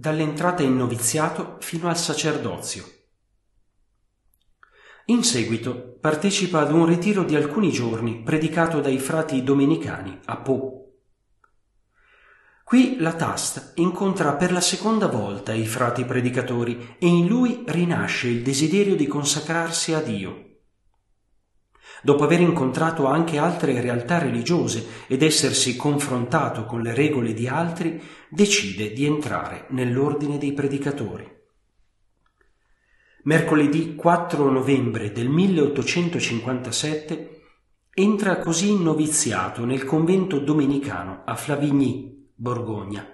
dall'entrata in noviziato fino al sacerdozio. In seguito partecipa ad un ritiro di alcuni giorni predicato dai frati domenicani a Po. Qui la Tast incontra per la seconda volta i frati predicatori e in lui rinasce il desiderio di consacrarsi a Dio. Dopo aver incontrato anche altre realtà religiose ed essersi confrontato con le regole di altri, decide di entrare nell'ordine dei predicatori. Mercoledì 4 novembre del 1857 entra così in noviziato nel convento domenicano a Flavigny, Borgogna,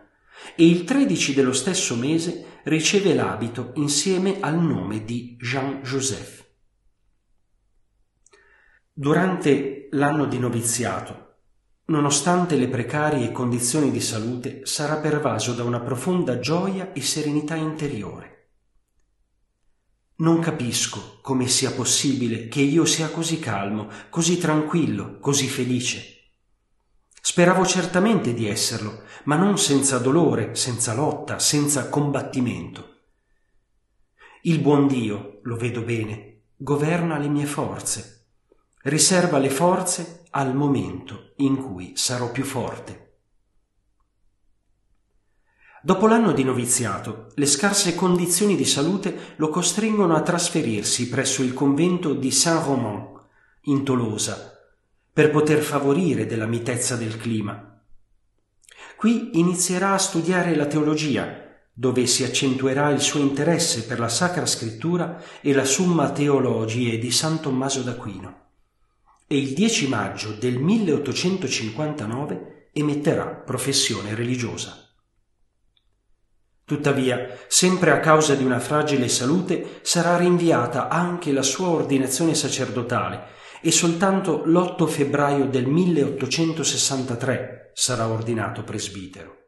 e il 13 dello stesso mese riceve l'abito insieme al nome di Jean Joseph. Durante l'anno di noviziato, nonostante le precarie condizioni di salute, sarà pervaso da una profonda gioia e serenità interiore. Non capisco come sia possibile che io sia così calmo, così tranquillo, così felice. Speravo certamente di esserlo, ma non senza dolore, senza lotta, senza combattimento. Il buon Dio, lo vedo bene, governa le mie forze, riserva le forze al momento in cui sarò più forte. Dopo l'anno di noviziato, le scarse condizioni di salute lo costringono a trasferirsi presso il convento di Saint-Romain, in Tolosa, per poter favorire della mitezza del clima. Qui inizierà a studiare la teologia, dove si accentuerà il suo interesse per la Sacra Scrittura e la Summa Theologiae di San Tommaso d'Aquino. E il 10 maggio del 1859 emetterà professione religiosa. Tuttavia, sempre a causa di una fragile salute, sarà rinviata anche la sua ordinazione sacerdotale e soltanto l'8 febbraio del 1863 sarà ordinato presbitero.